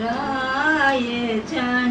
राय जा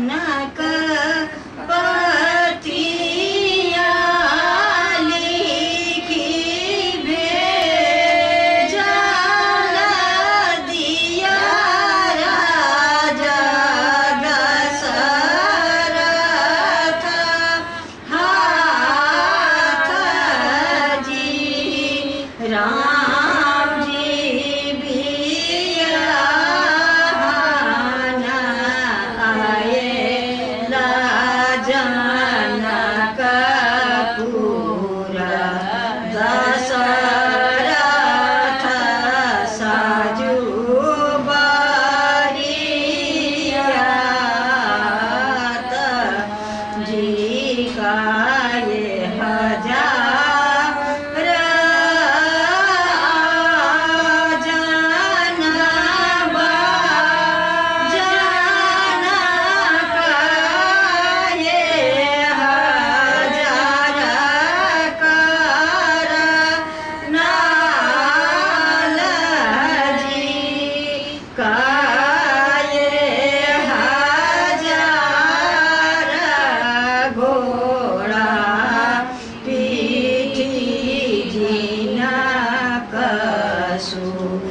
Jesús.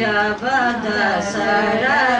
जबद sir